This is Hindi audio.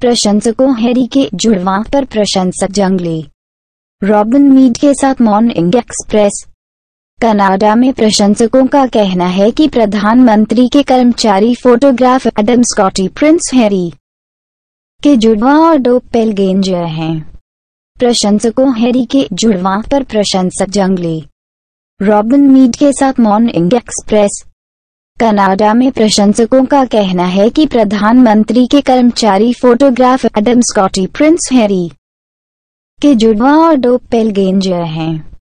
प्रशंसकों हैरी के जुड़वां पर प्रशंसक जंगली। रॉबिन मीड के साथ मॉर्निंग एक्सप्रेस। कनाडा में प्रशंसकों का कहना है कि प्रधानमंत्री के कर्मचारी photograph Adam Scotti prince Harry के जुड़वा और डोपेलगेंजर हैं। प्रशंसकों हैरी के जुड़वा पर प्रशंसक जंगली। रॉबिन मीड के साथ मॉर्निंग एक्सप्रेस। कनाडा में प्रशंसकों का कहना है कि प्रधानमंत्री के कर्मचारी photograph Adam Scotti prince Harry के जुड़वा और डोपेलगेंजर हैं।